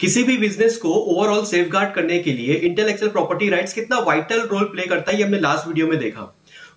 किसी भी बिज़नेस को ओवरऑल सेफ़ करने के लिए इंटेलेक्चुअल प्रॉपर्टी राइट्स कितना वाइटल रोल प्ले करता है ये हमने लास्ट वीडियो में देखा।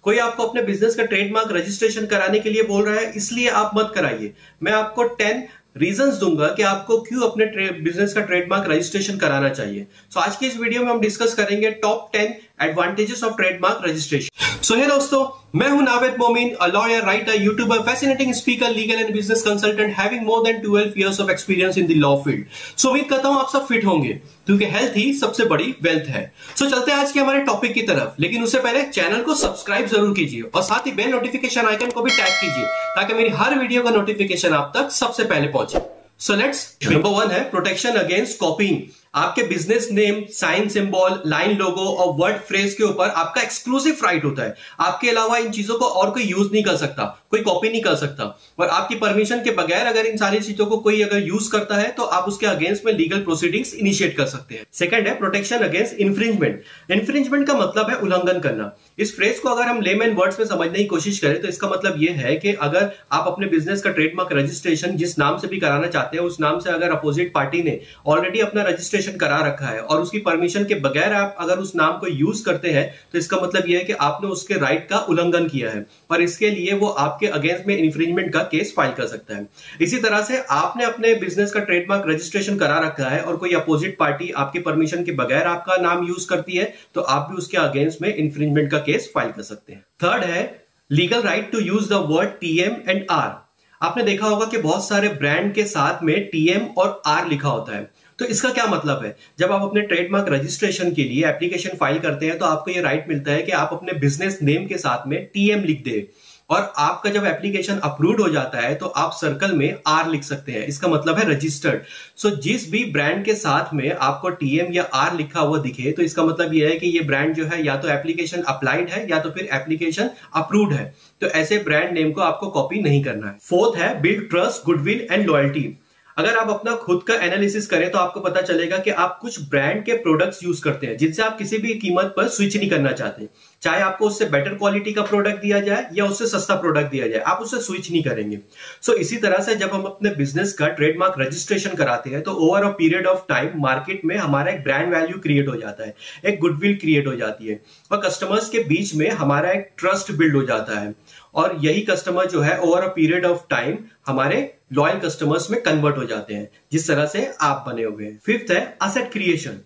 कोई आपको अपने बिज़नेस का ट्रेडमार्क रजिस्ट्रेशन कराने के लिए बोल रहा है इसलिए आप मत कराइए। मैं आपको टेन रीजंस दूँगा कि आपको क्यों अपने बिज़नेस का ट्रेडमार्क रजिस्ट्रेशन कराना चाहिए। सो so, आज की इस वीडियो में हम डिस्कस करेंगे top ten advantages of trademark registration so है दोस्तों मैं हूँ Naved Momin a lawyer writer YouTuber fascinating speaker legal and business consultant having more than 12 years of experience in the law field so उम्मीद करता हूँ आप सब फिट होंगे क्योंकि हेल्थ ही सबसे बड़ी वेल्थ है। सो so, चलते हैं आज के हमारे टॉपिक की तरफ़। लेकिन उससे पहले चैनल को सब्सक्राइब ज़रूर कीजिए और साथ ही बेल नोटिफिकेशन आइकन को भी टैग कीजिए ताकि मेरी हर वीडियो का नोटिफिकेशन आप तक सबसे पहले पहुँचे। सो लेट्स नंबर वन है प्रोटेक्शन अगेंस्ट कॉपिंग आपके business name sign symbol line logo और वर्ड फ्रेज के ऊपर आपका एक्सक्लूसिव राइट होता है। आपके अलावा इन चीज़ों को और कोई यूज़ नहीं कर सकता, कोई कॉपी नहीं कर सकता। और आपकी परमिशन के बगैर अगर इन सारी चीज़ों को कोई अगर यूज़ करता है तो आप उसके अगेंस्ट में लीगल प्रोसीडिंग्स इनिशिएट कर सकते हैं। सेकंड है प्रोटेक्शन अगेंस्ट इन्फ्रिंजमेंट इन्फ्रिंजमेंट का मतलब है उल्लंघन करना। इस फ्रेज को अगर हम लेमैन वर्ड्स में समझने की कोशिश करें तो इसका मतलब यह है कि अगर आप अपने बिज़नेस का ट्रेडमार्क रजिस्ट्रेशन जिस नाम से भी कराना चाहते हैं, उस नाम से अगर अपोजिट पार्टी ने ऑलरेडी अपना रजिस्ट्रेशन करा रखा है और उसकी परमिशन के बगैर आप अगर उस नाम को यूज़ करते हैं तो इसका मतलब यह है कि आपने उसके राइट का उल्लंघन किया है। और इसके लिए वो आपके अगेंस्ट में इन्फ्रिंजमेंट का केस फ़ाइल कर सकता है। इसी तरह से आपने अपने बिज़नेस का ट्रेडमार्क रजिस्ट्रेशन करा रखा है और कोई अपोजिट पार्टी आपकी परमिशन के बगैर आपका नाम यूज़ करती है तो आप भी उसके अगेंस्ट में इन्फ्रिंजमेंट का फ़ाइल कर सकते हैं। थर्ड है legal right to use the word TM and R आपने देखा होगा कि बहुत सारे ब्रांड के साथ में टीएम और आर लिखा होता है। तो इसका क्या मतलब है? जब आप अपने ट्रेडमार्क रजिस्ट्रेशन के लिए एप्लीकेशन फ़ाइल करते हैं तो आपको ये राइट मिलता है कि आप अपने बिज़नेस नेम के साथ में टीएम लिख दे। और आपका जब एप्लीकेशन अप्रूव हो जाता है तो आप सर्कल में आर लिख सकते हैं। इसका मतलब है रजिस्टर्ड सो so, जिस भी ब्रांड के साथ में आपको टीएम या आर लिखा हुआ दिखे तो इसका मतलब यह है कि ये ब्रांड जो है या तो एप्लीकेशन अप्लाइड है या तो फिर एप्लीकेशन अप्रूव्ड है। तो ऐसे ब्रांड नेम को आपको कॉपी नहीं करना है। फोर्थ है build trust goodwill and loyalty अगर आप अपना खुद का एनालिसिस करें तो आपको पता चलेगा कि आप कुछ ब्रांड के प्रोडक्ट्स यूज़ करते हैं जिनसे आप किसी भी कीमत पर स्विच नहीं करना चाहते। चाहे आपको उससे बेटर क्वालिटी का प्रोडक्ट दिया जाए या उससे सस्ता प्रोडक्ट दिया जाए आप उससे स्विच नहीं करेंगे। सो so, इसी तरह से जब हम अपने बिज़नेस का ट्रेडमार्क रजिस्ट्रेशन कराते हैं तो over a period of time market में हमारा एक ब्रांड वैल्यू क्रिएट हो जाता है एक गुडविल क्रिएट हो जाती है और कस्टमर्स के बीच में हमारा एक ट्रस्ट बिल्ड हो जाता है। और यही कस्टमर जो है over a period of time हमारे लॉयल कस्टमर्स में कन्वर्ट हो जाते हैं जिस तरह से आप बने हुए हैं। फिफ्थ है असेट क्रिएशन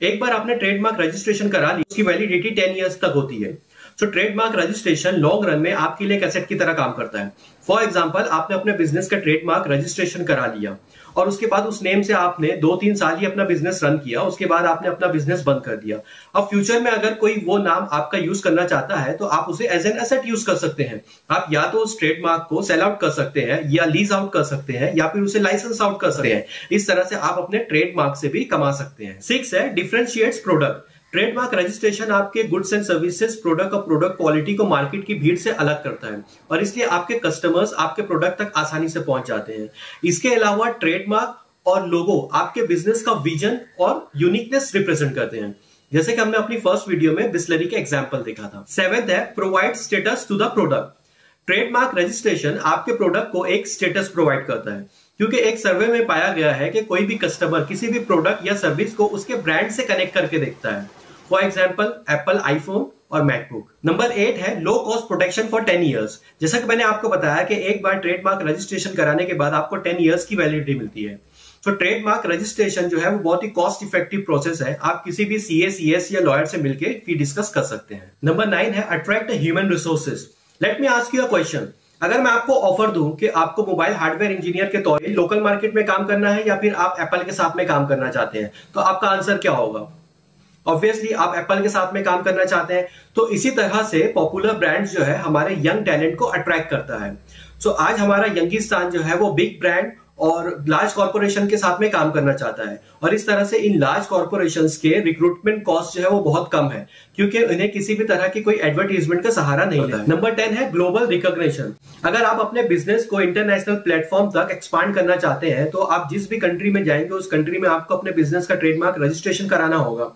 एक बार आपने ट्रेडमार्क रजिस्ट्रेशन करा ली उसकी वैलिडिटी टेन ईयर्स तक होती है। So trademark registration long run में आपके लिए एक एसेट की तरह काम करता है। फॉर एग्ज़ाम्पल आपने अपने बिज़नेस का ट्रेडमार्क रजिस्ट्रेशन करा लिया। और उसके बाद उस नेम से आपने दो तीन साल ही अपना बिज़नेस रन किया। उसके बाद आपने अपना बिज़नेस बंद कर दिया। अब फ्यूचर में अगर कोई वो नाम आपका यूज़ करना चाहता है तो आप उसे एज एन एसेट यूज़ कर सकते हैं। आप या तो उस ट्रेडमार्क को सेल आउट कर सकते हैं, या लीज आउट कर सकते हैं, या फिर उसे लाइसेंस आउट कर सकते हैं। इस तरह से आप अपने ट्रेडमार्क से भी कमा सकते हैं। सिक्स है डिफ्रेंशिएट्स प्रोडक्ट ट्रेडमार्क रजिस्ट्रेशन आपके गुड्स एंड सर्विसेज़ प्रोडक्ट और प्रोडक्ट क्वालिटी को मार्केट की भीड़ से अलग करता है और इसलिए आपके कस्टमर्स आपके प्रोडक्ट तक आसानी से पहुँच जाते हैं। इसके अलावा ट्रेडमार्क और लोगो आपके बिज़नेस का विजन और यूनिकनेस रिप्रेजेंट करते हैं। जैसे कि हमने अपनी फ़र्स्ट वीडियो में बिस्लरी के एग्ज़ाम्पल देखा था। सेवेंथ है provide status to the product trademark registration आपके प्रोडक्ट को एक स्टेटस प्रोवाइड करता है। क्योंकि एक सर्वे में पाया गया है कि कोई भी कस्टमर किसी भी प्रोडक्ट या सर्विस को उसके ब्रांड से कनेक्ट करके देखता है। फॉर एग्ज़ाम्पल एप्पल आईफोन और मैकबुक नंबर एट है low cost protection for ten years जैसा कि मैंने आपको बताया कि एक बार ट्रेडमार्क रजिस्ट्रेशन कराने के बाद आपको टेन ईयर्स की वैलिडिटी मिलती है। तो ट्रेडमार्क रजिस्ट्रेशन जो है, वो बहुत ही कॉस्ट इफ़ेक्टिव प्रोसेस है। आप किसी भी सी एस एस या लॉयर से मिलकर फ़ी डिस्कस कर सकते हैं। नंबर नाइन है attract human resources let me ask you a question अगर मैं आपको ऑफ़र दूँ कि आपको मोबाइल हार्डवेयर इंजीनियर के तौर पर लोकल मार्केट में काम करना है या फिर आप एप्पल के साथ में काम करना चाहते हैं तो आपका आंसर क्या होगा? ऑब्वियसली आप एप्पल के साथ में काम करना चाहते हैं तो इसी तरह से पॉपुलर ब्रांड जो है हमारे यंग टैलेंट को अट्रैक्ट करता है। सो so, आज हमारा यंगिस्तान जो है वो बिग ब्रांड और लार्ज कॉर्पोरेशन के साथ में काम करना चाहता है। और इस तरह से इन लार्ज कॉर्पोरेशन के रिक्रूटमेंट कॉस्ट जो है वो बहुत कम है क्योंकि उन्हें किसी भी तरह की कोई एडवर्टीजमेंट का सहारा नहीं होता है। नंबर टेन है ग्लोबल रिकॉग्निशन अगर आप अपने बिज़नेस को इंटरनेशनल प्लेटफॉर्म तक एक्सपांड करना चाहते हैं तो आप जिस भी कंट्री में जाएँगे उस कंट्री में आपको अपने बिज़नेस का ट्रेडमार्क रजिस्ट्रेशन कराना होगा।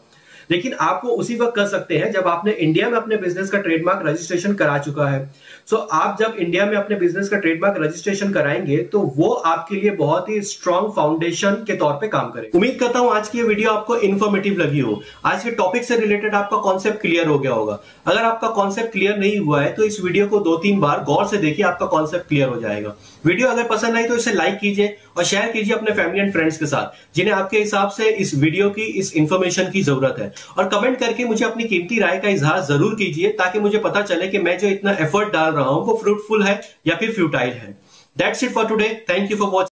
लेकिन आप वो उसी वक्त कर सकते हैं जब आपने इंडिया में अपने बिज़नेस का ट्रेडमार्क रजिस्ट्रेशन करा चुका है। सो so, आप जब इंडिया में अपने बिज़नेस का ट्रेडमार्क रजिस्ट्रेशन कराएँगे तो वो आपके लिए बहुत ही स्ट्रॉन्ग फाउंडेशन के तौर पे काम करे उम्मीद करता हूँ आज की वीडियो आपको इन्फॉर्मेटिव लगी हो। आज के टॉपिक से रिलेटेड आपका कॉन्सेप्ट क्लियर हो गया होगा। अगर आपका कॉन्सेप्ट क्लियर नहीं हुआ है तो इस वीडियो को दो तीन बार गौर से देखिए आपका कॉन्सेप्ट क्लियर हो जाएगा। वीडियो अगर पसंद आई तो इसे लाइक कीजिए और शेयर कीजिए अपने फैमिली एंड फ्रेंड्स के साथ जिन्हें आपके हिसाब से इस वीडियो की इस इन्फॉर्मेशन की ज़रूरत और कमेंट करके मुझे अपनी कीमती राय का इजहार ज़रूर कीजिए, ताकि मुझे पता चले कि मैं जो इतना एफर्ट डाल रहा हूँ, वो फ्रूटफुल है या फिर फ्यूटाइल है। That's it for today thank you for watching